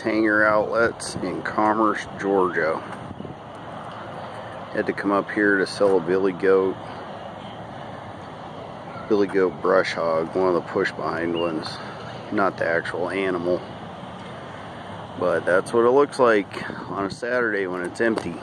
Tanger Outlets in Commerce, Georgia. Had to come up here to sell a billy goat. Billy goat brush hog, one of the push behind ones. Not the actual animal. But that's what it looks like on a Saturday when it's empty.